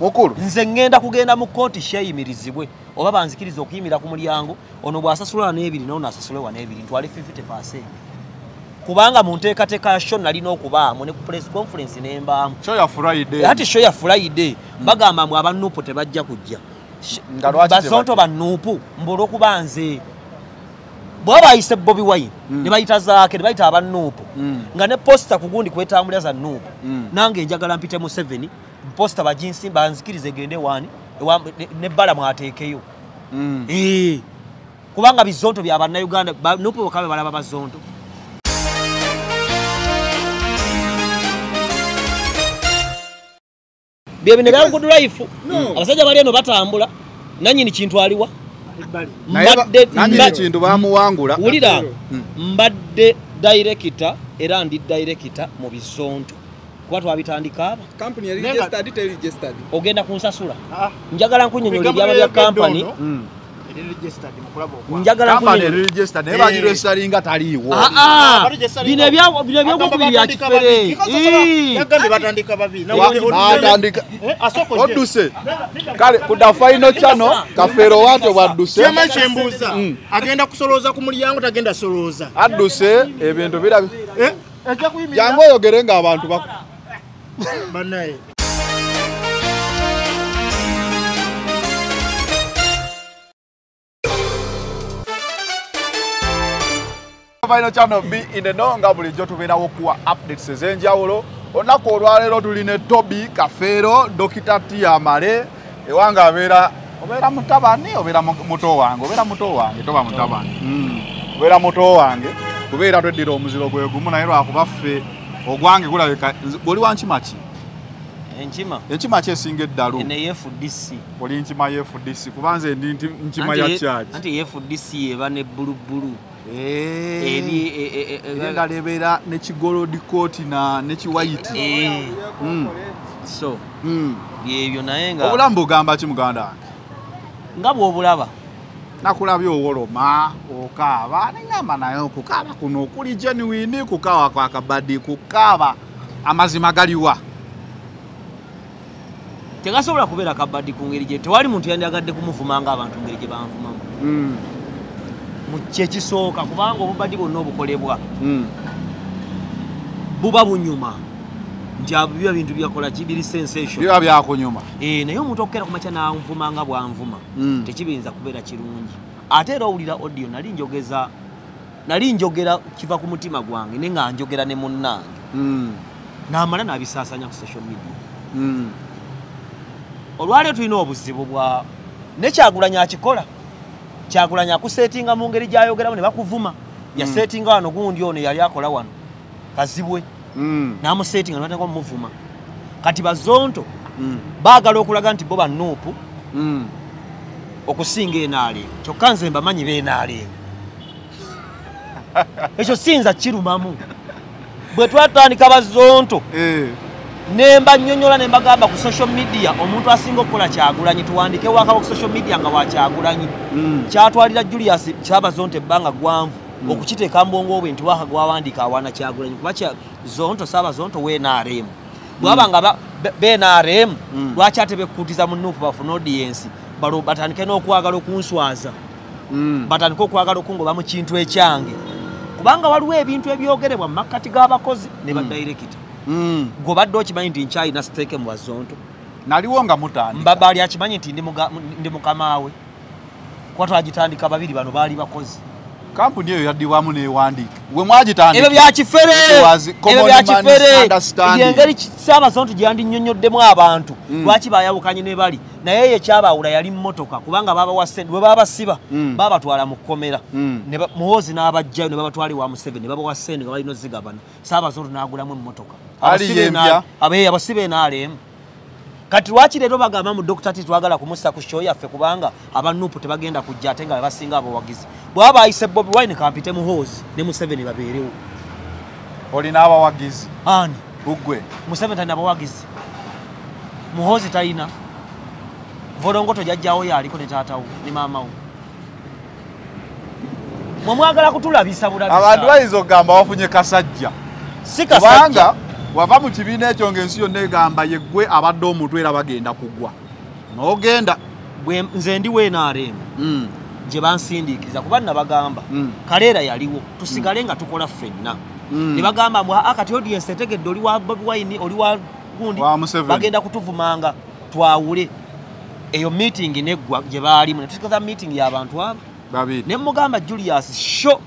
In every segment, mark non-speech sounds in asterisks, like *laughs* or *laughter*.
mukulu. Nze ŋŋenda kugenda mu kooti sheeyimirizibwe oba banzikiriza okuyimira ku mulyango ono bw'asasula n'ebiri noono asasule wa n'ebiri ntwale 50 kubanga mu nteekateeka ya sho nalina okubaamu ne ku press conference nembaamu ati sho ya friday. Bagamba mbu abanuupu tebajja kujja. Tebajja? banuupu mbu olwokuba nze bwaba bayise bobi wine ne bayita zaake ne bayita abanuupu Mm. nga ne posita ku gundi kwetambulira za nuupu nange njagala mpite mu 7 posita baginsi banzikirize gende wani ewa- ne- nebbala mwateekeyo Mm. Eh, kubanga bizonto bya bannayuganda ba- nuupu bakabe balaba bazonto. Byebino bya good life abasajja bali eno batambula nanyini kintu aliwa? Kintu bamuwangula wulira Mm. mbadde dayirekita era ndi dayirekita mu bizonto kuba twabitandika ogenda kunsasula. Ah, njagala nkunyonyola ebyaba bya kampani. Mm. njagala kampani nkunyonyola register naye Eh. taliiwo. Ah, ah, bino batandika Eh, je. odduse kale ku final channel kafeero waate bwadduse kyembuuza agenda kusolooza ku mulyango tagenda solooza adduse ebintu birabi Eh, jangu oyogere ng'abantu bak- bannaye final channel b in the know nga bulijjo tubeerawo okuwa updates ez'enjawulo olunaku olwaleero tuli ne tobi kafeero dokita tiyamale ewanga abeera obeera mutabani obeera mu- muto wange obeera muto wange toba mutabani. Mm. obeera muto wange kubeera tweddira omuziro gwe gumu naye lwakuba ffe ogwange gulabika nze- bw'oli wa nkima ki? Enkima? Enkima ki esinga eddalu? Ene fdc oli nkima ya fdc kuba nze ndi nti- nkima ya kyaki? anti fdc eba ne bulubulu. Eri e- e- e- e- endala ebeera ne kigolodi kooti na ne kiwayiti Eh, Mm. so Mm. byebyo naye nga obulamu bugamba ki muganda wange? Nga bw'obulaba nakulabye owoloma okaaba neŋamba naye okukaaba kuno okuli genuine kukaaba kwa kabadi kukaaba amazima galiwa tegasobola kubeera kabadi ku ngeri gye tewali muntu yandyagadde kumuvuma nga abantu ngeri gye banvumamu Mm. mu kyekisooka kubanga obubadi bwonna obukolebwa Mm. buba bunyuma nti biba bintu byakola ki biri sensation. Biba byakunyuma Eh, naye omuntu okukeera ku makya nanvuma nga bwanvuma Mm. tekibinza kubeera kirungi. Ate era owulira audio nali njogeza nali njogera kiva ku mutima gwange naye nga njogera ne munnange. Mm. namala nabisaasanya ku social media. Mm. olwaleero tulina obuzibu bwa nekyagulanya akikola. Kyagulanya akuseetinga mu ngeri gyayogeramu ne bakuvuma. Yaseetinga wano gundi ono yali akola wano. Kazibwe. Namuseetinga nabatanga omuvuma kati bazonto Mm. baagala okulaga nti bo banuupu Mm. okusinga enaaleemu kyokka nze mbamanyi beenaaleemu ekyo siyinza kirumamu bwe twatandika bazonto Eh. nemba nnyonnyola ne mbagamba ku social media omuntu asinga okukola kyagulanyi tuwandike wakaba ku social media nga wakyagulanyi Mm. kyatwalira julius kyabazonto ebbanga gwanvu okukiteeka mbongo bwe nti waka gwawandiika awaana kyagulanyi. Kuba kya- zonto saabazonto wenarm bwaba nga ba- be- benrm Mm. lwaki ate bekkutiza mu nuupu bafune audience? Balo batandike n'okwagala okunswaza Mm. batandike okwagala okungoba mu kintu ekyange. Kubanga waliwo ebintu ebyogerebwa mu makkati g'abakozi ne badirekita Mm. gobadde okimanyi nti nkyalina siteeke mu bazonto. Naliwo nga mutandika. Mbaba ali akimanyi nti ndi mukamawe kuba twagitandika babiri bano baali bakozi kampuni eyo yaddibwamu newandiika we mwagitandika ebyo byakifere ebyo byakifere saabazonto gye yandinnyonnyoddemu abantu Mm. lwaki bayawukanye ne bali naye ye kyabaawula yali mmotoka kubanga babawa sente bwe babasiba Mm. babatwala mu kkomera Mm. Ba- muhoozi n'abajjayo ne babatwala ewa museveni ne babawa sente nga balina ozigabana saabazonto n'agulamu emmotoka Abasibe yempya? na- abe abasibe enaalemu kati lwaki leero bagamba mu dokita ti twagala kumussa ku show yaffe kubanga abanuupu tebagenda kujja ate nga basinga abawagizi. Bwaba bayise bobi wine kampite muhoozi ne museveni babeerewo. Olina abawagizi ani? Buggwe museveni talina bawagizi. Muhoozi talina volongoto jajjawo yaliko ne taatawo ne maamawo mwe mwagala kutulabisa abantu bulabisa bayinza okugamba bafunye kasajja. Si kasajja wava mu kibiina ekyo ng'ensi yonna egamba yeggwe abadde omutwe era bagenda kugwa. N'ogenda. Nze ndi weenaaremu Mm, gye bansindiikiriza kuba nabagamba Mm. kaleera yaliwo tusigale nga tukola ffenna. Mm. ne bagamba "Ah, kati audience etegedde oli wa bobi wine oli wa gundi? Wa Museveni." bagenda kutuvumanga twawule. Eyo meeting neggwa gye baalimu netusikaza meeting y'abantu abo. Ne mugamba julius sho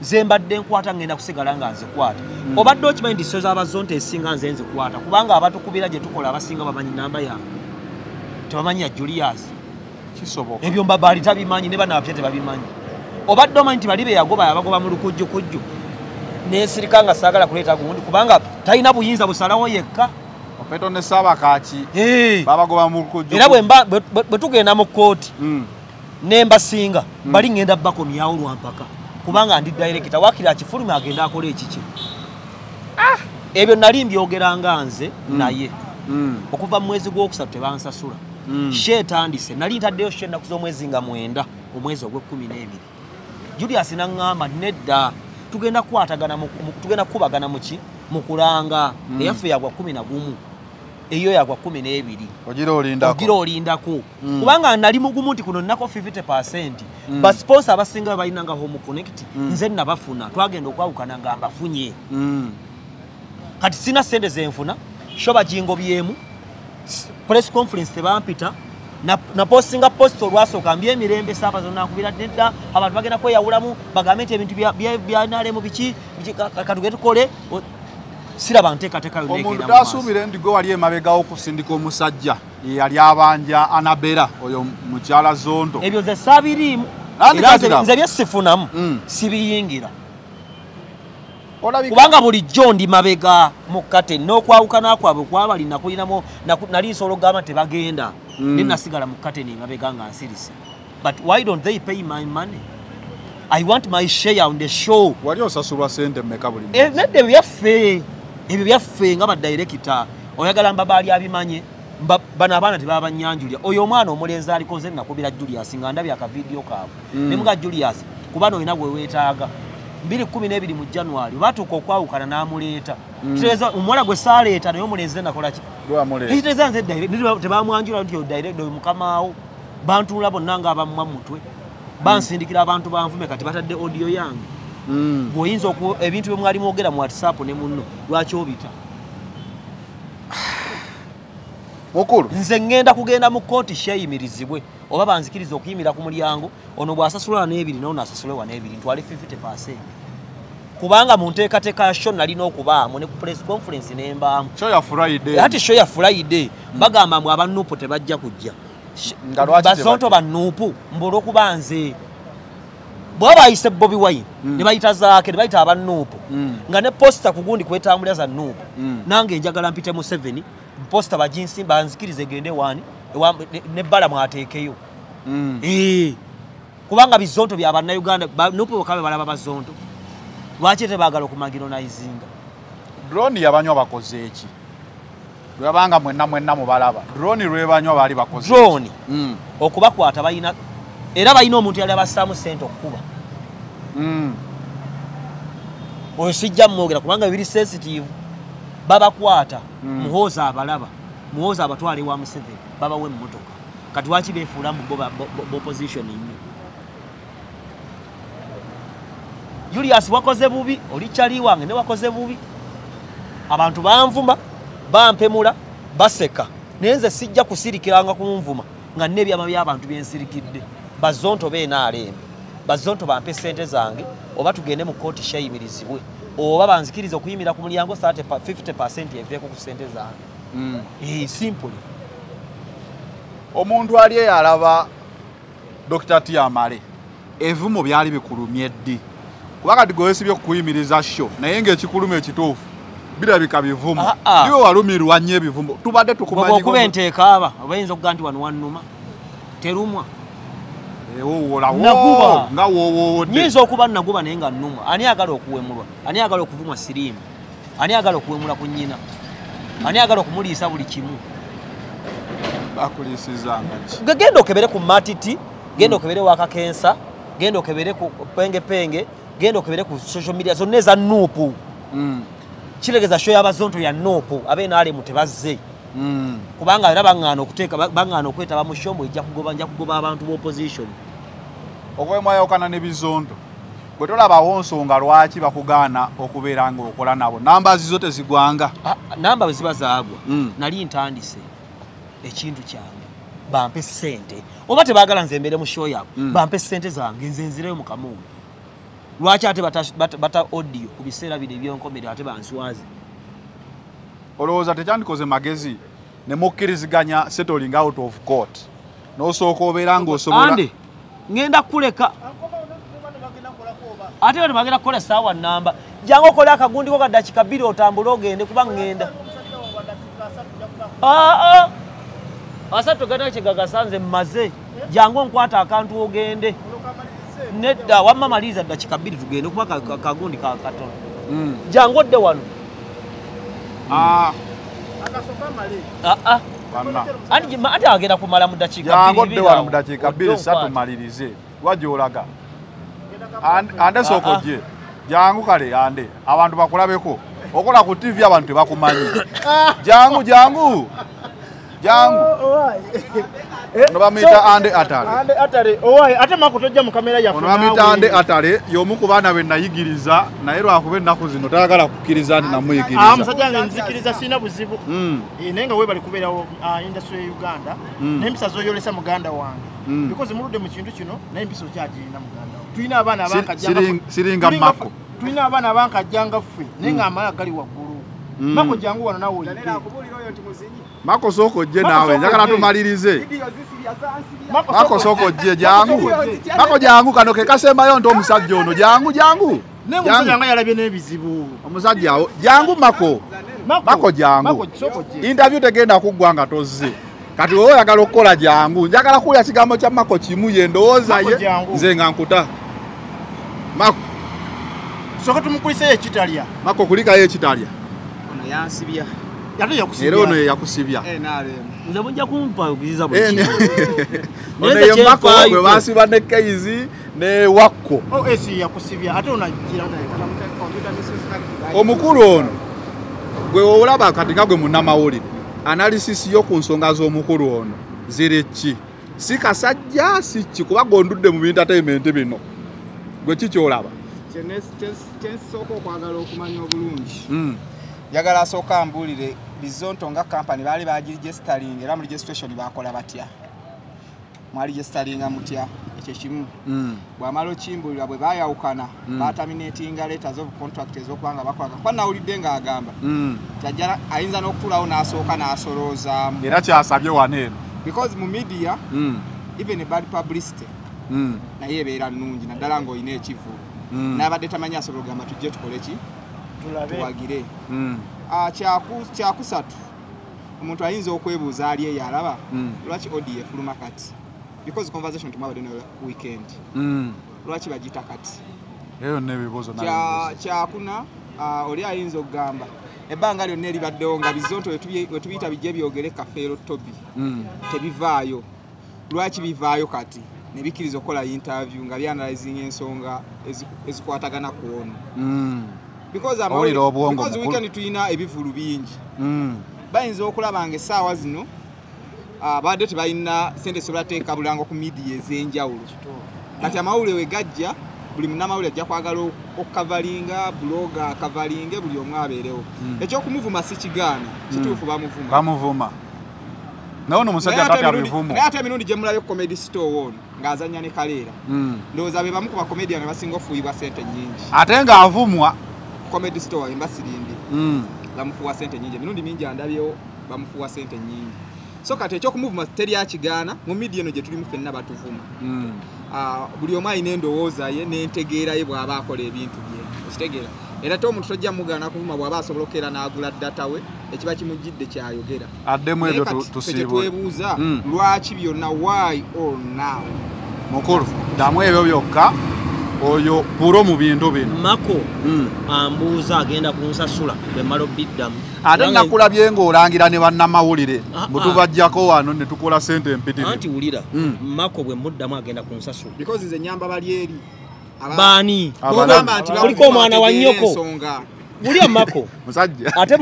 ze mbadde nkwata ngenda kusigala nga nzikwata. Obadde okimanyi nti so z'abazonte esinga nze nzikwata kubanga abatukubira gye tukola abasinga bamanyi namba yange tebamanyi ya julius. Kisoboka. Ebyo mba baali tabimanyi ne banabapya tebabimanyi. Obadde omanyi nti bali beyagoba yabagoba mu lukujjukujju. Nesirika nga saagala kuleeta gundi kubanga talina buyinza busalawo yekka. Opeto ne saabakaaki Eh, babagoba mu lukujju era bwe tugenda mu kooti Mm, nembasinga bali ngenda bakomyawo lwampaka kubanga ndi director. Wakira akifulumi agenda akola ekiki? Ebyo nali mbyogeranga nze naye. Mm, okuva mu mwezi gwokusatu tebansasula. Mm. she etandise. Nali ntaddeyo she ennaku z'omwezi nga mwenda omwezi ogw'ekkumi n'ebiri. Julius naŋŋamba nedda tugenda mu- kukubagana muki mu kulanga. Eyaffe yagwa kumi na gumu eyo yagwa kumi n'ebiri ogira olindako Mm. kubanga nali mugumu nti kuno nnako 50 basponsa abasinga balinanga home connect nze nabafuna twagenda okwawukana nga mbafunye Mm, kati sina sente zenfuna sho bagingobyemu s- press conference tebampita na, na postinga post olwasooka mby emirembe saabazo nakubira nedda abantu bagenda kweyawulamu bagambe nti ebintu bya- bya- byanalemu biki biki- ka- ka- katuge tukole siraba nteekateeka yonna omuntu tasuubire nti gwe wali emabegawo okusindika omusajja yali abanja anabera oyo mukyala zondo. Ebyo ze saabiriimu nze- byesifunamu Mm. sibiyingira. Kubanga bulijjo ndi mabega mu kate n'okwawukana kwabwe kwabali nakulinamu naku- nali nsobola okugamba tebagenda Mm. ne nasigala mu kate nemabega nga nsirise. But why don't they pay my money? I want my share on the show. Wali osasulwa sente mmeka buli Eh, byaffe ebyo byaffe nga badirekita oyagala mba baali abimanye bano abaana tebabanyanjulya oyo omwana omulenzi aliko nze nakubira julius nga ndabye akavidiyo kaabwe. Mm. nemuga julius kubana olina bwe weetaaga. 212 mu january batuuka okwawukana n'amuleeta. Kitegeeza omuwala gwe saaleeta naye omulenzi nakolaki ekitegeeza nze tebamwanjula nti direct oyo mukamaawo bantunula bonna nga abamwa mutwe. Bansindikira abantu banvume kati batadde odiyo yange Mm. bw'oyinza oku ebintu bye mwali mwogera mu whatsapp ne munno lwaki obita? *sighs* Mukulu. Nze ŋŋenda kugenda mu kooti sheeyimirizibwe oba banzikiriza okuyimira ku mulyango ono bw'asasula n'ebiri nono asasule wa n'ebiri ntwale 50 kubanga mu nteekateeka ya sho nalina okubaamu ne ku press conference nembaamu ati sho ya friday. Bagamba mbu abanuupu tebajja kujja. Bazonto tebajja? banuupu mbulwokuba nze bwaba bayise bobi wine ne bayita zaake ne bayita abanuupu Mm. nga ne posita ku gundi kwetambulira za nuupu Mm. nange njagala mpite mu 7 posita baginsi banzikirize gende wani ne- nebbala mwateekeyo Mm. Eh, kubanga bizonto bya bannayuganda ba- nuupu bakabe balaba bazonto lwaki tebagala okumagironizinga drone yabanywa bakoze eki lwebanga mwenna mwenna mubalaba drone lwebanywa baali bakoze eki? drone Mm. okubakwata balina era balina omuntu yali abassaamu sente okukuba Mm. Oyo sijja mwogera kubanga biri sensitive babakwata Mm. muhooza abalaba muhooza abatwale wa museveni babawa emmotoka. Kati waki beefuula mu bo ba- bo- bo- opposition nnyo julius wakoze bubi? Oli kyali wange ne wakoze bubi? Abantu banvuma bampemula baseka. Naye nze sijja kusirikiranga kunvuma nga nina ebyama by'abantu byensirikidde bazonto beenaalembe bazonto bampe sente zange oba tugende mu kooti sheeyimirizibwe oba banzikiriza okuyimira ku mulyango 30 pa- 50 eveeko ku sente zange Mm. Eh, simple omuntu ali eyalaba dr tiamale evumo byali bikulumye ddi kuba kati gwesibye okukuyimiriza sho naye ngaekikuluma ekituufu birabika bivumo Ah, ah. niwe walumirwa nnyo ebivumo tubadde tukumanyi okuba enteeka aba oba yinza okuga nti wano wannuma terumwa. Nga woowowodde nyinza okuba naguba naye nga nnuma ani agala okuwemulwa? Ani agala okuvumwa siriimu? Ani agala okuwemula ku nnyina? Ani agala okumuliisa buli kimu? Genda okebere ku matiti genda okebere wakakensa genda okebere ku pengepenge genda okebere ku social media zonna eza nuupu Mm. kiregeza sho y'abazonto ya noopo abenaalemu tebazze. Mm. Kubanga era baŋŋaana okuteeka ba- baŋŋaana okwetaba mu shomu ejja kugoba nja kugoba abantu b'opposition okwemwayawukana ne bizondo bwe tolabawo nsonga lwaki bakugaana okubeera ng'okola nabo? Namba zizo tezigwanga. Ah, namba bwe ziba zaagwa Mm. nali ntandise ekintu kyange. Bampe ssente. Oba tebaagala nze mbeere mu show yaabwe Mm. bampe ssente zange nze nzireyo mu kamuulu lwaki ate bata- audio ku biseera bino ebyonkomere ate banswaze olowooza tekyandikoze magezi ne mukkiriziganya settling out of court. N'osooka obeera ng'osobola ŋŋenda kuleka. Ate bano bagenda kukola essaawa namba jangu okole akagundiko ka dakika bbiri otambule ogende kuba ŋŋenda aa asatu gana kyegagasanze mmaze? Jangu onkwata akantu ogende. Nedda wamma maliriza dakika bbiri tugende kuba ka- ka- kagundi ka- katono. Mm. jangu odde wano Ah, gye- ate agenda kumala mu dakiika jangu bbiri odde bbiri wano awo. mu dakiika Odde bbiri satu malirize. Wajolaga ande sooka Ah, ah. jangu kale ande. Abantu bakulabeko. Okola ku tv abantu tebakumanyi jangu jangu. Jangu ono bamuyita ande atale ate mako tojja mu kamera yaffe ono bamuyita ande atale y'omu ku baana be nayigiriza naye lwakuba ennaku zino tayagala kukkiriza nti Ah, namuyigiriza musajja wange nzikiriza sirina buzibu. Mm, Eh, naye nga webali kubeerawo ah, industry ya uganda Mm. n'empisa zoyolesa muganda wange. Mm. because muludde mu kintu kino naye empisa okyagirina muganda tulina abaana abankajjanga tulina abaana abankajjanga ffe naye nga amala gali waggulu. Mako jangu wano nawe oyige. mako sooka ojje Mako naawe njagala tumalirize. Mako mako sooka ojje. jangu Mako jangu kano ke kasembayo nti omusajja ono jangu jangu nga yalabye n'ebizibu. Omusajja awo jangu mako. Mako. Jangu. interview tegenda kuggwa nga tozze. Kati wowe oyagala okukola jangu njagala kuwulira kigambo kya mako kimu ye ndowooza ye. nze nga nkuta. Mako. Sooka tumukuliseyo ekitalya. Mako kulikayo ekitalya ono yansibya. Era yakusibya. Ono ye yakusibya. Eh, naalemu nze mujja kumpagiriza Eh, ne- *laughs* ono Naye ye kye mako nfaayo gwe basiba ne keizi ne wakko. Ate onagira omukulu ono gwe olaba kati nga gwe munnamawulire analisisi yo ku nsonga z'omukulu ono ziri ki? Si kasajja si ki? Kuba gondudde mu entertainment bino. Gwe kikyolaba kyensooka okwagala okumanya obulungi njagala asooka ambuulire bizonto nga kampani baali bagiregistering era mu registration bakola batya? Mwaregisteringa mutya? Ekyo kimu. Bwamala okimbuulira bwe bayawukana bataminatinga letters of contract ez'okubanga bakola kuba nawulidde ng'agamba. Tyajjala ayinza n'okutuulawo n'asooka n'asoloozaamu era kyasabye wano eno. Because mu media even bad publicity naye ebeera nnungi naddala ng'olina ekivulu n'abadde tamanyi asobola okugamba tujje tukole ki tuwagire. Ah, kyaku- kyakusatu omuntu ayinza okwebuuza ali eyo alaba? Lwaki odi efuluma kati? Because conversation tumwabadde nayo weekend. Lwaki bagita kati? Eyo nebibuuzo Kya- kyakuna ah, oli ayinza okugamba ebbanga lyonna eribaddewo nga bizonto we tubiyita bijje byogere kafeero tobi tebivaayo. Lwaki bivaayo kati? Nebikkiriza okukola interview nga byanalizinga ensonga ezi- ezikwatagana ku ono weekend tulina ebivulu bingi. Bayinza okulaba nga essaawa zino ah, badde tebalina sente sobulateeka bulango ku midiya ez'enjawulo. Kati amawulire we gajja buli munnamawulire ajja kwagala ok- okukavalinga buloga akavalinge buli omu abeerewo. Ekyokumuvuma si kigaana kituufu bamuvuma. Bamuvuma. Naye ono omusajja tatya emirundi- bivumo naye ate emirundi gye mulabye comedy store ono ng'azannya ne kaleera. Ndowooza be bamu ku bakomedian abasinga ofuuyibwa sente nyingi ate ng'avumwa comedy store embasirimbi bamufuwa sente nyingi. Emirundi mingi andabyewo bamufuwa sente nyingi. So kati ekyokumuvuma teryakigaana mu midia eno gye tulimu ffenna batuvuma. Ah, buli omu alina endowooza ye n'entegeera ye bw'aba akola ebintu bye okitegeera. Era te omuntu tojja mugana kuvuma bw'aba asobola okukeera n'agula data we ekiba kimujjidde kyayogera. Addemu ebyo kati tu- ffe tusiibule kyetwebuuza Mm. lwaki byonna why or now? Mukulu ddamu ebyo byokka oyo puro mu bintu bino. Mako ambuuza agenda kunsasula bwe mmala obiddamu ate nakulabye ng'olangira ne bannamawulire Ah, bwetubajjako wano ne tukola sente empitirivu. Anti wulira Mm. mako bwe muddamu agenda kunsasula because nze nyamba bali eri. Baani? Kuliko omwana wa nnyoko. ensonga. Bulya mako *laughs* musajja. ate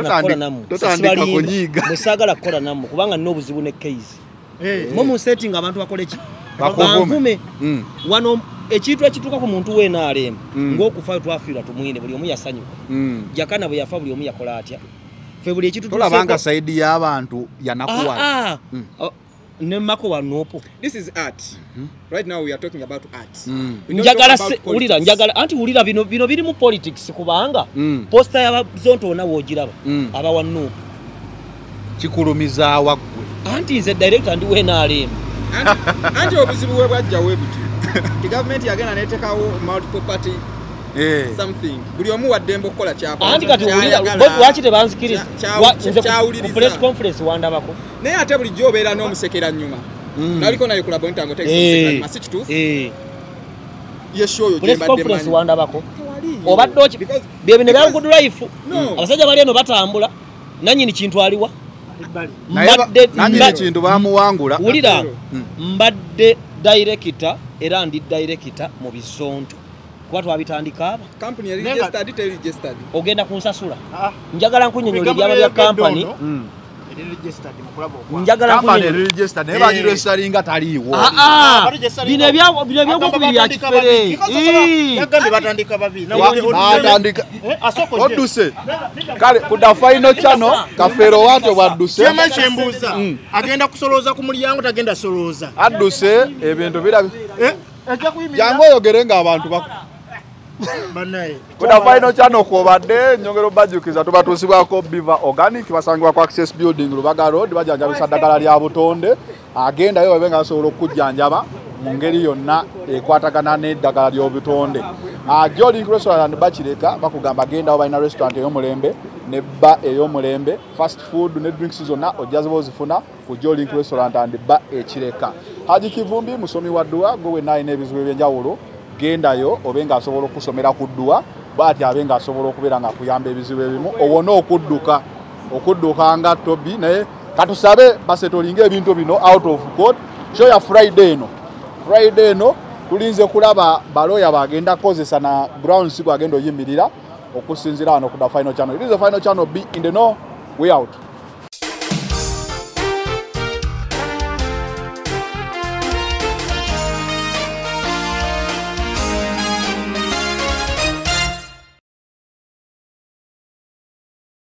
Totandi- nakukola nammwe totandika kunyiiga. mwe saagala kukola nammwe kubanga nina obuzibu ne case. Eh, mwe mu setting abantu bakole banvume Mm. wano ekintu ekituuka ku muntu w'enaalemu Mm. ng'okufa twafiirwa tumwine buli omu yasanyuka Mm. jakana bwe yafa buli omu yakola atya fe buli ekitu tolabanga sayidi y'abantu yanakuwala Mm. ne mako wanopo this is art right now we are talking about art Mm. Njagala politics. njagala anti wulira bino bino biri mu politics kubanga Mm. posita y'abazonto wonna woogiraba Mm. abawa nuupu kikulumiza waggwe anti nze director ndi w'enaalemu Anti- obuzibu bwe bwajja we buti ti gavumenti yagenda neteekawo multiple party Eh. something. Buli omu waddembe okukola kyakola, anti kati lwaki tebanzikiriza? Kya- kya- Wa- nze ku- kyawuliriza. ku press conference wandabako. Naye ate bulijjo obeera n'omusekera nyuma Mm. naliko naye kulabo nti ango Eh. si kituufu Eh, yesho oyo press conference wandabako. Obadde oki Because- byebino bya because- good life. No. abasajja bali eno batambula. Nanyini kintu aliwa ebbali. naye ba- mbadde nanyini mba- kintu bamuwangula wulira Mm. mbadde director era ndi director mu bizonto kuba twabitandika aba. Company yali Nenga- registered, teri registered. ogenda kunsasula? Ah, njagala nkunyonyola Bigambo ebyama bya kampani Mm. njagala naye Eh. bagiregistaringa taliiwo. Ah, ah, bino ebyokubiri batandika Eh, kale ku the final channel kafeero waatyo bwadduse Kyama kyembuuza agenda kusolooza ku mulyango tagenda solooza adduse ebintu birabi Eh, jangu oyogere ng'abantu bak- bannaye ku the final channel kwobadde nyongera obajjukiza tubatuusibwako biva organic basangibwa ku access building lubaga road bajanjabisa ddagala lya butonde. Agendayo babe nga basobola okukujjanjaba mu ngeri yonna ekwatagana n'eddagala ly'obutonde Ah, jolink restaurant bakireka bakugamba gendawo balina restaurant ey'omulembe ne bba ey'omulembe fast food ne drinks zonna ojja ziba ozifuna ku jolink restaurant and bba ekireka. Haji kivumbi musomi wa dduwa gwe wenna alina ebizibu ebyenjawulo gendayo obe nga asobola okusomera ku dduwa bwati abe nga asobola okubeera nga akuyamba ebizibu ebimu owone okudduka. Okudduka nga tobi naye katusabe basetolinga ebintu bino out of court. Show ya friday eno. Friday eno tulinze kulaba baloya bagenda kukozesa na brown siku agenda oyimirira okusinzira wano ku the final channel. It is the final channel b in the no way out